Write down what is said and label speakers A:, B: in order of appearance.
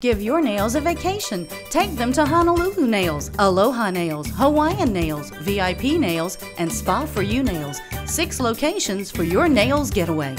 A: Give your nails a vacation. Take them to Honolulu Nails, Aloha Nails, Hawaiian Nails, VIP Nails, and Spa for You Nails. Six locations for your nails getaway.